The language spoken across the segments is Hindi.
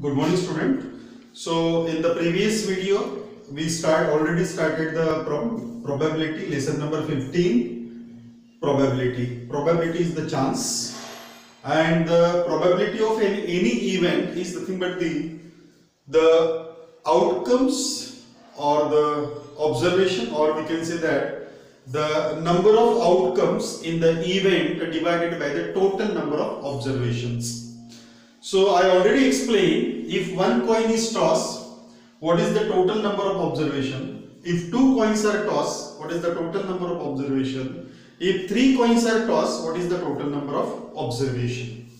Good morning student. So in the previous video we start already started the prob probability lesson number 15 probability. Probability is the chance and the probability of any, any event is nothing but the the outcomes or the observation or we can say that the number of outcomes in the event divided by the total number of observations. So I already explained if one coin is tossed, what is the total number of observation? If two coins are tossed, what is the total number of observation? If three coins are tossed, what is the total number of observation?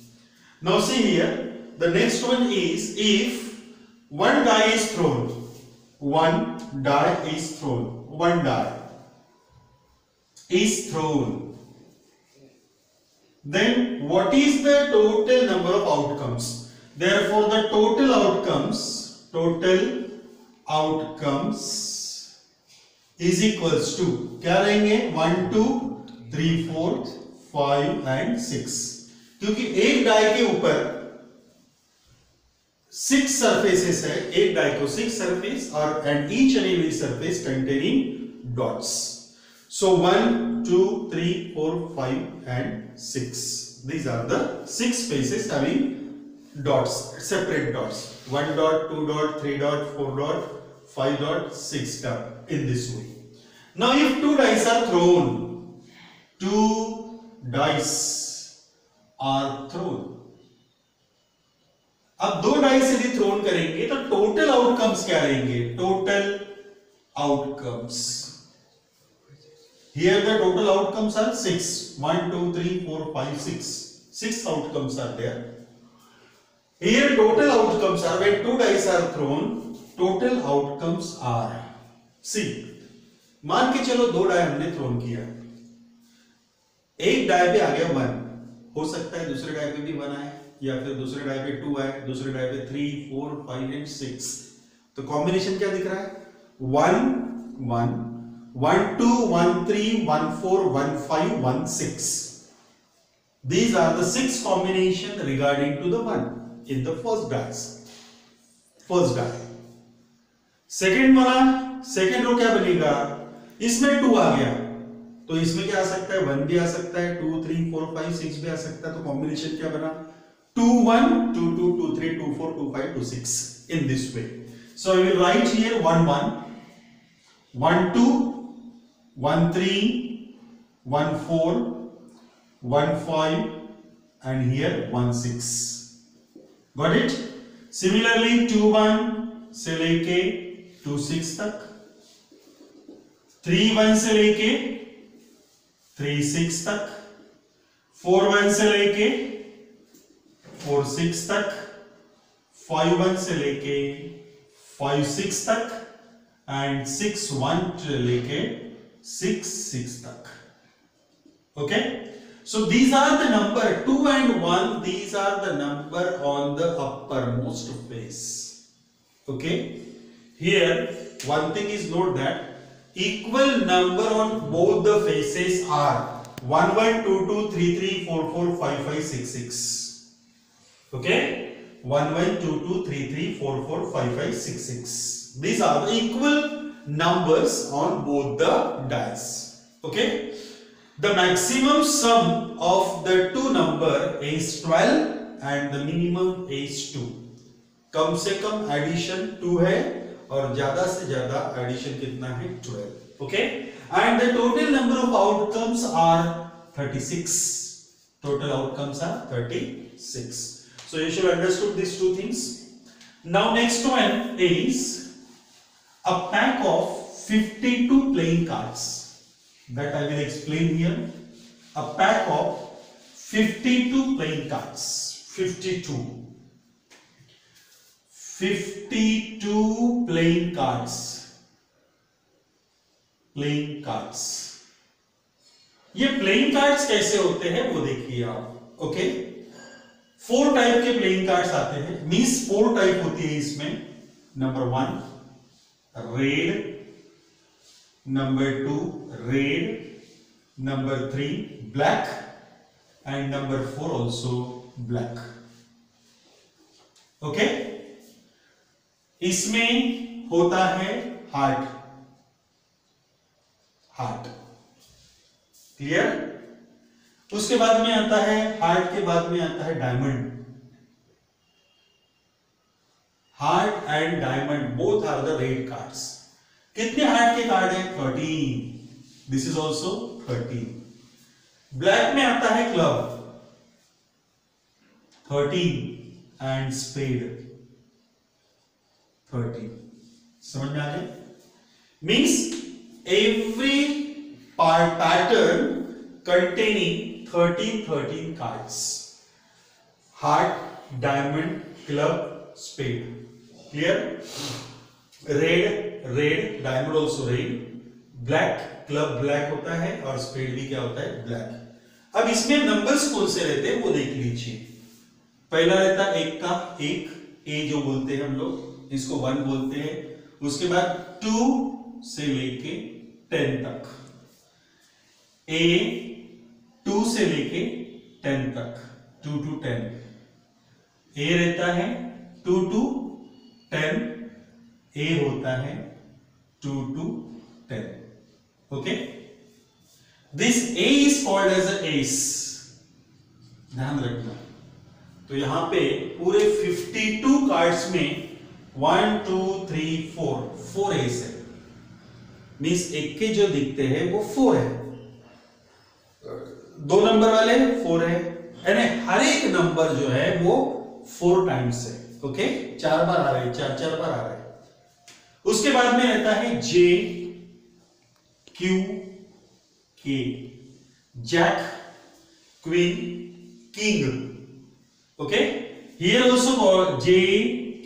Now see here, the next one is if one die is thrown, one die is thrown, one die is thrown then what is the total number of outcomes therefore the total outcomes total outcomes is equals to क्या रहेंगे one two three four five and six क्योंकि एक डाई के ऊपर सिक्स सरफेसेस है एक डाई को सिक्स सरफेस और and each and every surface containing dots So 1, 2, 3, 4, 5 and 6. These are the 6 faces having dots, separate dots. 1 dot, 2 dot, 3 dot, 4 dot, 5 dot, 6 dot in this way. Now if 2 dice are thrown, 2 dice are thrown. अब दो डाइस यदि थ्रोन करेंगे तो टोटल आउटकम्स क्या रहेंगे total outcomes Here the total outcomes are 6. 1, 2, 3, 4, 5, 6. 6 outcomes are there. Here total outcomes are when 2 dice are thrown, total outcomes are. See, मान के चलो दो डाय हमने थ्रोन किया एक डाय पे आ गया वन हो सकता है दूसरे डाय पे भी वन आए या फिर दूसरे डाय पे टू आए दूसरे डाय पे three four five and six तो कॉम्बिनेशन क्या दिख रहा है one one 1, 2, 1, 3, 1, 4, 1, 5, 1, 6. These are the six combination regarding to the one in the first batch. First guy. Second वाला second row क्या बनेगा इसमें two आ गया तो इसमें क्या आ सकता है वन भी आ सकता है 2, 3, 4, 5, 6 भी आ सकता है तो कॉम्बिनेशन क्या बना two one two two two three two four two five two six in this way so I will write here one one 1, 2, one three one four one five and here one six Got it? Similarly, two one से लेके टू सिक्स तक. थ्री वन से लेके थ्री सिक्स तक. फोर वन से लेके फोर सिक्स तक. फाइव वन से लेके फाइव सिक्स तक. एंड सिक्स वन से लेके 6 6 tak okay? So these are the number 2 and 1 these are the number on the uppermost face. Okay? Here one thing is note that equal number on both the faces are 1 1 2 2 3 3 4 4 5 5 6 6 okay? 1 1 2 2 3 3 4 4 5 5 6 6 these are the equal numbers on both the dice. Okay. The maximum sum of the two number is 12 and the minimum is 2. कम से कम एडिशन 2 है और ज्यादा से ज्यादा एडिशन कितना है 12 okay and the total number of outcomes are 36 total outcomes are 36 so you should understood these two things now next one is a pack of 52 playing cards that I will explain here. A pack of 52 playing cards. 52. 52 playing cards. Playing cards. ये प्लेइंग कार्ड्स कैसे होते हैं वो देखिए आप ओके फोर टाइप के प्लेइंग कार्ड्स आते हैं मीन्स फोर टाइप होती है इसमें number one red number two red number three black and number four also black okay इसमें होता है हार्ट हार्ट क्लियर उसके बाद में आता है हार्ट के बाद में आता है diamond heart and diamond both are the red cards कितने हार्ट के कार्ड है? Thirteen this is also thirteen black में आता है club thirteen and spade thirteen समझ में आ गया? Means every pattern containing 13 13 cards. Heart, diamond club spade. Clear? Red red, diamond also red. Black, club black होता है और spade भी क्या होता है? Black. अब इसमें नंबर्स कौन से रहते हैं? वो देख लीजिए। पहला रहता है एक का एक ए जो बोलते हैं हम लोग, इसको वन बोलते हैं। उसके बाद टू से लेके टेन तक। ए टू से लेके टेन तक। टू टू टेन ए रहता है टू टू टेन ए होता है two to ten okay this A is called as ace ध्यान रखना। तो यहाँ पे पूरे 52 कार्ड्स में one two three four four ace है। मीन्स एक के जो दिखते हैं, वो फोर है। दो नंबर वाले फोर है। यानी हर एक नंबर जो है, वो फोर टाइम्स है। ओके चार बार आ रहे, चार चार बार आ रहे। उसके बाद में रहता है J Q K jack queen king okay here also J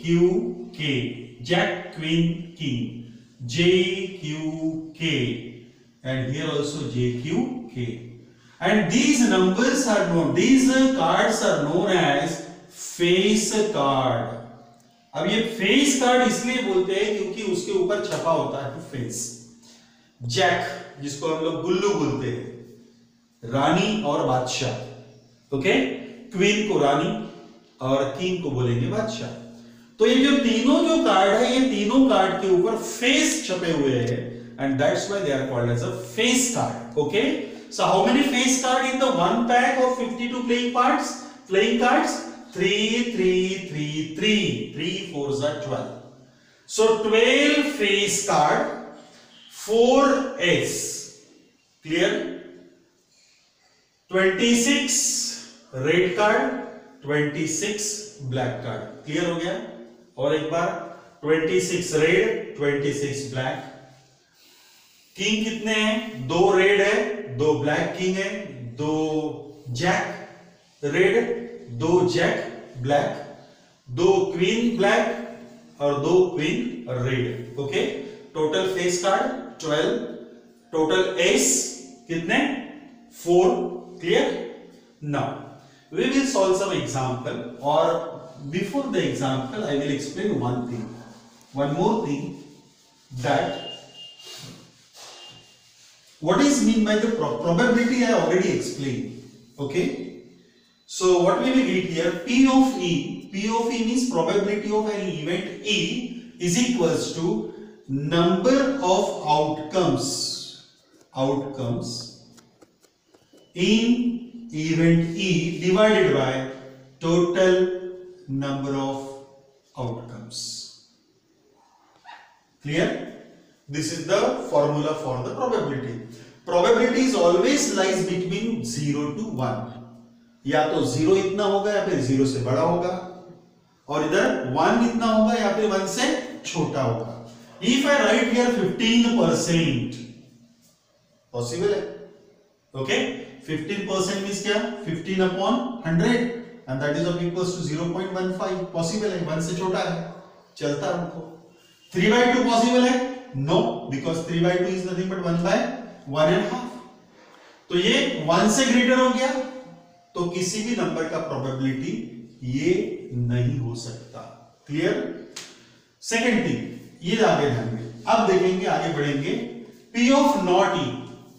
Q K jack queen king J Q K and here also J Q K and these numbers are known, these cards are known as face card अब ये फेस कार्ड इसलिए बोलते हैं क्योंकि उसके ऊपर छपा होता है फेस जैक जिसको हम लोग गुल्लू बोलते हैं. रानी और बादशाह. ओके क्वीन को रानी और किंग को बोलेंगे बादशाह. तो ये जो तीनों जो कार्ड है, ये तीनों कार्ड के ऊपर फेस छपे हुए हैं and that's why they are called as a face card okay so how many face card in the one pack of 52 playing parts? Playing cards? 3, 3, 3, 3. 3 4s are 12. So 12 face card, 4 S. Clear? 26 red card, 26 black card. Clear हो गया? और एक बार 26 red, 26 black. किंग कितने हैं दो रेड है दो ब्लैक किंग है दो जैक रेड दो जैक ब्लैक, दो क्वीन ब्लैक और दो queen red, okay? Total face card twelve total ace कितने? Four clear now we will solve some example और before the example I will explain one thing one more thing that is mean by the pro, probability I already explained. Okay. So what we will get here P of E. P of E means probability of an event E is equals to number of outcomes outcomes in event E divided by total number of outcomes. Clear? This is the formula for the probability. Probability is always lies between 0 to 1. या तो ज़ीरो इतना होगा या फिर ज़ीरो से बड़ा होगा। और इधर वन इतना होगा या फिर वन से छोटा होगा। If I write here 15 percent, possible है? Okay? 15 percent means क्या? 15 upon 100 and that is of equals to 0.15 possible है? 1 से छोटा है। चलता है हमको। 3 by 2 possible है? No because three by two is nothing but one by one and half तो ये वन से ग्रेटर हो गया। तो किसी भी नंबर का प्रोबेबिलिटी ये नहीं हो सकता। क्लियर सेकेंड थिंग ये आगे ध्यान में। अब देखेंगे, आगे बढ़ेंगे। P of not E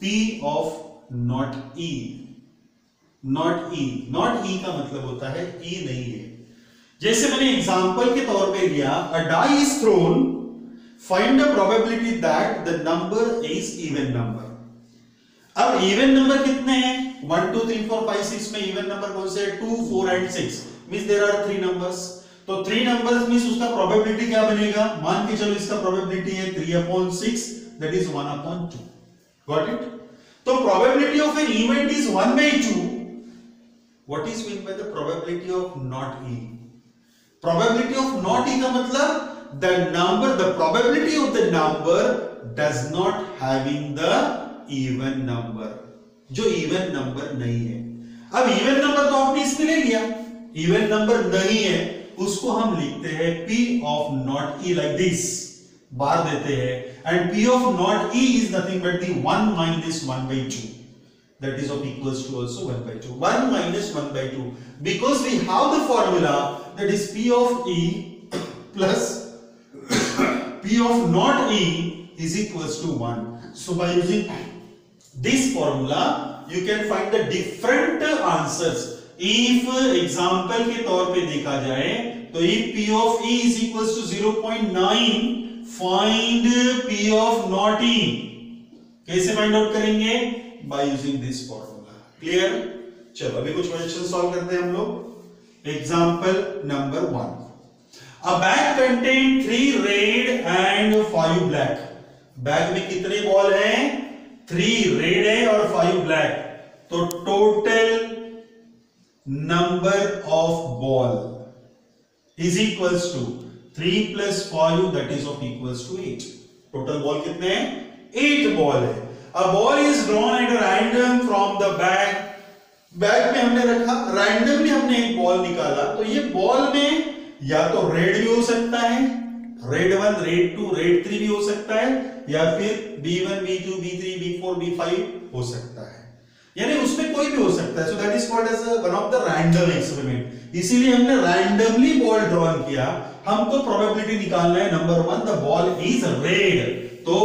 P of not E not E not E का मतलब होता है ई e नहीं है। जैसे मैंने एग्जांपल के तौर पे लिया a die is thrown find the probability that the number is even number अब इवन नंबर कितने हैं? One two three four five six में इवन नंबर कौन से two four and six mean there are three numbers तो थ्री नंबर्स मीन उसका प्रोबेबिलिटी क्या बनेगा? मान के चलो इसका प्रोबेबिलिटी है three upon six that is one upon two got it तो probability of an event is one by two what is mean by the probability of not e? Probability of not e का मतलब the number, the probability of the number does not having the even number. जो इवन नंबर नहीं है। अब इवन नंबर तो आपने इसमें ले लिया। इवन नंबर नहीं है, उसको हम लिखते हैं p of not e like this bar देते हैं। And p of not e is nothing but the one minus one by two that is of equals to also one by two one minus one by two because we have the formula that is p of e plus p of not e is equals to one so by using this formula, you can find the different answers. If example के तौर पे देखा जाए तो if p of e is equals to 0.9 find p of not e. कैसे फाइंड आउट करेंगे? By using this formula clear चलो, अभी कुछ क्वेश्चन सॉल्व करते हैं हम लोग. Example number one a bag contain three red and five black bag में कितने बॉल हैं? थ्री रेड है और फाइव ब्लैक तो total number of ball is equals to three plus five that is of equals to eight total ball कितने हैं? एट बॉल है. A ball is drawn at random from the bag. Bag में हमने रखा रैंडमली हमने एक बॉल निकाला. तो ये बॉल में या तो रेड भी हो सकता है red one red two red three भी हो सकता है, या फिर B one B two B three B four B five हो सकता है। यानी उसमें कोई भी हो सकता है। So that is called as one of the random experiment इसीलिए हमने रैंडमली बॉल ड्रॉन किया। हमको प्रोबेबिलिटी निकालना है। Number one the ball is red तो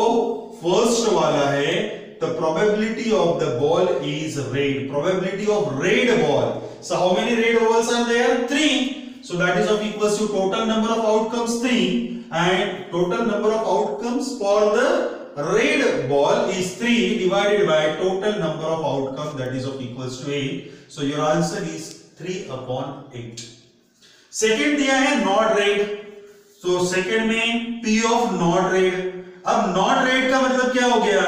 फ़र्स्ट वाला है, the probability of the ball is red. Probability of red ball. So how many red balls are there? Three. So that is of equals to total number of outcomes three and total number of outcomes for the red ball is 3 divided by total number of outcomes that is of equals to 8 so your answer is 3 upon 8 second दिया है not red so second में p of not red अब not red का मतलब क्या हो गया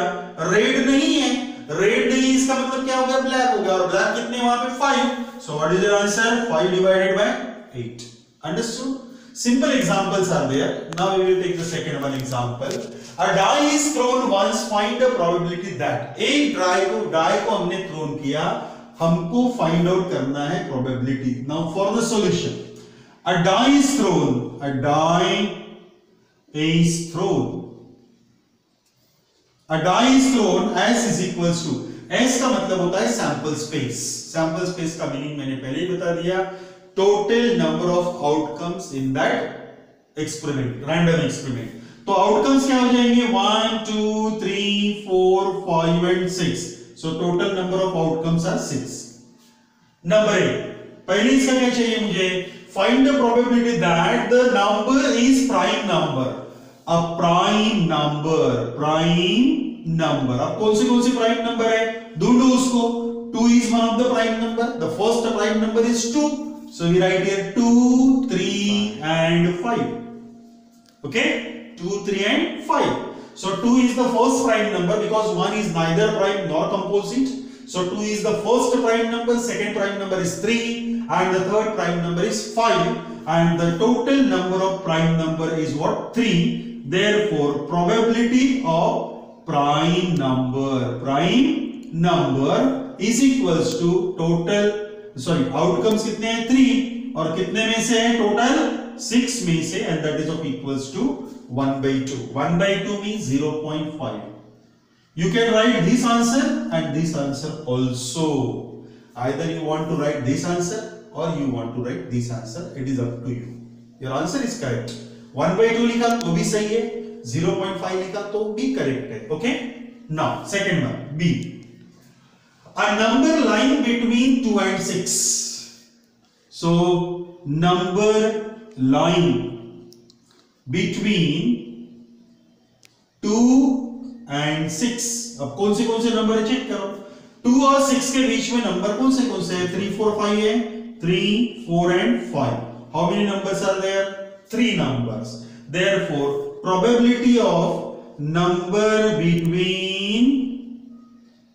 रेड नहीं है रेड नहीं इसका मतलब क्या हो गया ब्लैक हो गया और ब्लैक कितने वहाँ पे five so what is your answer five divided by eight understood simple examples are there now we will take the second one example a die is thrown once find the probability that एक डाई को डाई को हमने थ्रोन किया। हमको फाइंड आउट करना है probability now for the solution a die is thrown a die is thrown. A die is thrown s is equals to s का मतलब होता है सैंपल स्पेस सैंपल स्पेस का मीनिंग मैंने पहले ही बता दिया। Total number of outcomes in that experiment random experiment तो आउटकम्स क्या हो जाएँगे? One two three four five and six so total number of outcomes are six number eight पहले इसका क्या चाहिए मुझे? Find the probability that the number is prime number a prime number prime number अब कौन से कौन से प्राइम नंबर है? ढूंढो उसको. 2 is one of the prime number. The first prime number is 2 so we write here 2 3 and 5 okay? 2 3 and 5 so 2 is the first prime number because 1 is neither prime nor composite. So 2 is the first prime number second prime number is 3 and the third prime number is 5 and the total number of prime number is what? 3 therefore probability of prime number prime number is equals to total sorry outcomes कितने हैं? थ्री और कितने में से है टोटल सिक्स में से and that is of equals to one by two one by two mean zero point five you can write this answer and this answer also either you want to write this answer और you want to write this answer it is up to you your answer is correct one by two लिखा तो भी सही है. ज़ीरो पॉइंट फाइव लिखा तो भी करेक्ट है. Okay now second one B a number lying between 2 and 6 so number lying between 2 and 6 ab kaun se kaun se number है चेक करो 2 aur 6 ke beech mein number kaun se kaun se hai 3 4 5 hai 3 4 and 5 how many numbers are there three numbers therefore probability of number between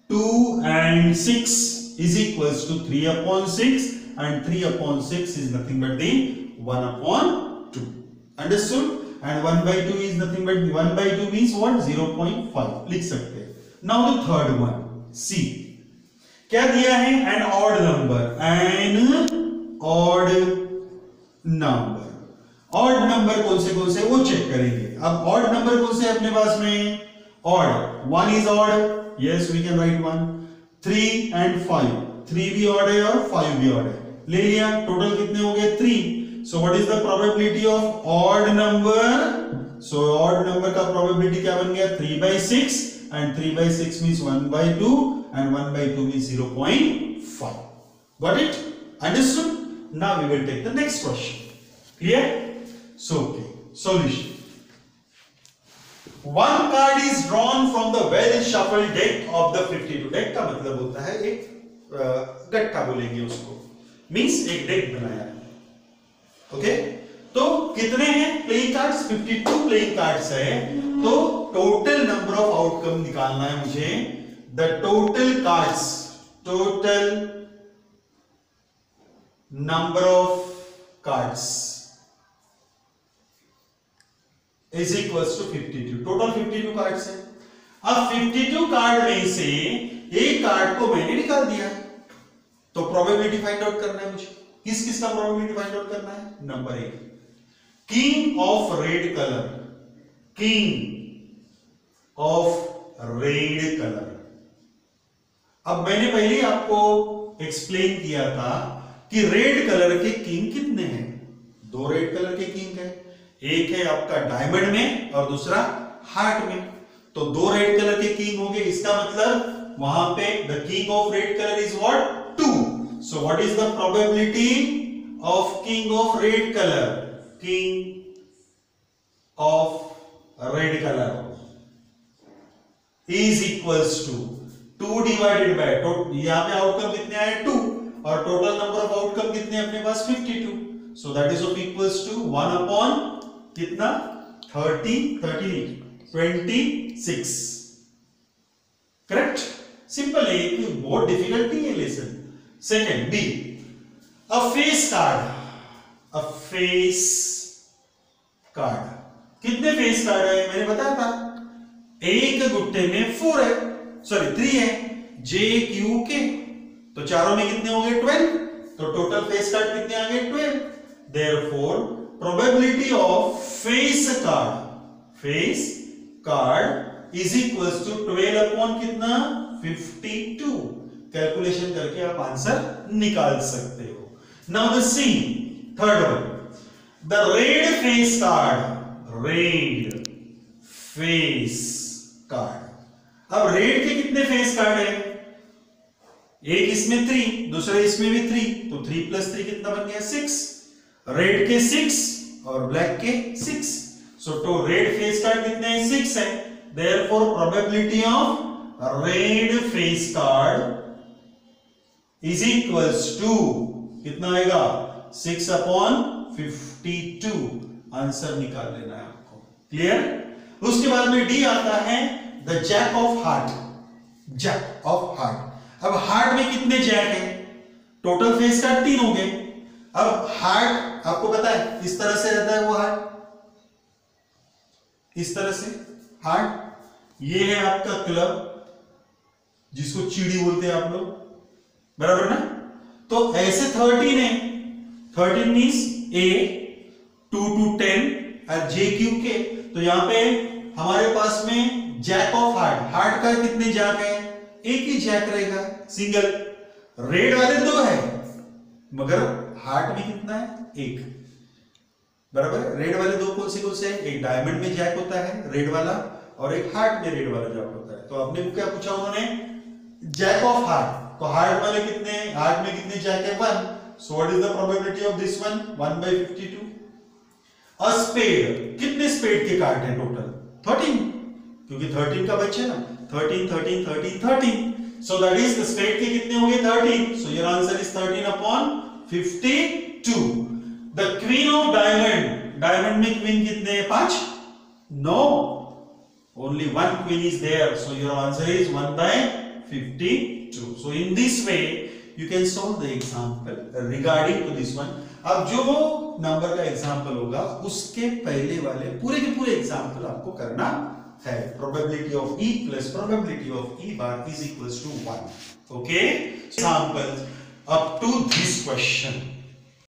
2 and 6 is equals to 3 upon 6 and 3 upon 6 is nothing but the 1 upon 2. Understood? And 1 by 2 is nothing but 1 by 2 means what? 0 0.5. लिख सकते हैं. Now the third one. C. क्या दिया है? An odd number. An odd number. odd number कौन से कौन से वो चेक करेंगे अब odd number कौन से अपने पास में odd one is odd yes, we can write one. Three and five three भी ऑड है और फाइव भी ऑड है. ले लिया. टोटल कितने हो गए? Three so what is the probability of odd number so odd number का प्रोबेबिलिटी क्या बन गया? Three by six and three by six means one by two and one by two means zero point five got it understood now we will take the next question clear so okay solution one card is drawn from the well shuffle deck of the 52 deck का मतलब होता है एक गट्टा बोलेंगे उसको। मींस एक डेक बनाया। ओके तो कितने हैं प्लेइंग कार्ड्स 52 प्लेइंग कार्ड्स है। तो टोटल नंबर ऑफ़ आउटकम निकालना है मुझे। The total cards total number of cards is equals to 52 total 52 cards है। अब 52 कार्ड में से एक कार्ड को मैंने निकाल दिया। तो प्रोबेबिलिटी फाइंड आउट करना है मुझे। किस किस का प्रोबेबिलिटी फाइंड आउट करना है? नंबर एक। King of red colour king of red colour अब मैंने पहले आपको एक्सप्लेन किया था कि रेड कलर के किंग कितने हैं। दो रेड कलर के किंग है। एक है आपका डायमंड में और दूसरा हार्ट में। तो दो रेड कलर के किंग होंगे, इसका मतलब वहाँ पे the king of red colour is what two so what is the probability of king of red colour king of red colour is equals to two divided by यहाँ पे आउटकम कितने आए? टू और टोटल नंबर ऑफ़ आउटकम कितने अपने पास? 52 so that is of equals to 1 upon कितना? Thirty thirty twenty six. Correct simple है बहुत डिफ़िकल्ट नहीं है lesson second B a face card a face card कितने फेस कार्ड है? मैंने बताया था। एक गुट्टे में फोर है। सॉरी थ्री है। जे क्यू के तो चारों में कितने हो गए ट्वेल्व तो टोटल फेस कार्ड कितने आ गए? Twelve there four probability of face card. Face card is equals to 12 upon कितना? 52 कैलकुलेशन करके आप आंसर निकाल सकते हो। Now the see third one the red face card red face card अब रेड के कितने फेस कार्ड है? एक इसमें थ्री दूसरे इसमें भी थ्री तो थ्री प्लस थ्री कितना बन गया? सिक्स रेड के सिक्स और ब्लैक के six so two red face card कितने सिक्स है. There four probability of red face card is equals to कितना आएगा? Six upon fifty two answer निकाल लेना है आपको. क्लियर उसके बाद में डी आता है the jack of heart jack of heart अब हार्ट में कितने जैक है? टोटल फेस कार्ड तीन हो गए. अब हार्ट आपको पता है इस तरह से रहता है वो हार्ट इस तरह से? हार्ट ये है आपका क्लब जिसको चीड़ी बोलते हैं आप लोग। बराबर ना? तो ऐसे थर्टीन है। Thirteen means A two to ten और जे क्यू के तो यहाँ पे हमारे पास में जैक ऑफ़ हार्ट हार्ट का कितने जैक है? एक ही जैक रहेगा सिंगल रेड वाले दो है, मगर हार्ट में कितना है एक बराबर रेड वाले दो कौन से कौन से एक डायमंड में जैक होता है रेड वाला और एक हार्ट में रेड वाला जैक होता है तो आपने क्या पूछा उन्होंने जैक ऑफ़ हार्ट तो हार्ट वाले कितने हार्ट में कितने जैक है one So what is the probability of this one? 1 by 52. A spade. कितने spade के कार्ड हैं टोटल? 13. क्योंकि 13 का बच्चे ना 13, 13, 13, 13. So that is the spade के कितने होंगे? 13. So your answer is 13 upon 52. The queen of diamond. Diamond में queen कितने हैं? पाँच? No. Only one queen is there. So your answer is 1 by 52. So in this way you can solve the example regarding to this one. अब जो नंबर का एग्ज़ाम्पल होगा उसके पहले वाले पूरे के पूरे एग्ज़ाम्पल आपको करना है probability of E plus probability of E bar is equals to 1 okay examples up to this question